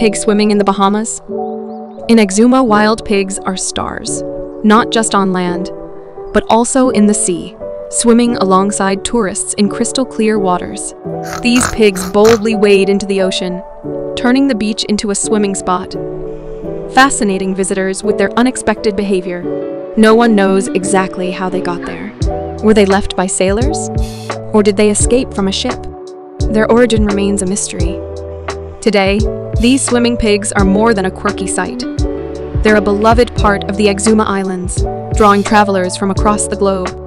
pig swimming in the Bahamas? In Exuma, wild pigs are stars, not just on land, but also in the sea, swimming alongside tourists in crystal clear waters. These pigs boldly wade into the ocean, turning the beach into a swimming spot, fascinating visitors with their unexpected behavior. No one knows exactly how they got there. Were they left by sailors? Or did they escape from a ship? Their origin remains a mystery. Today, these swimming pigs are more than a quirky sight. They're a beloved part of the Exuma Islands, drawing travelers from across the globe.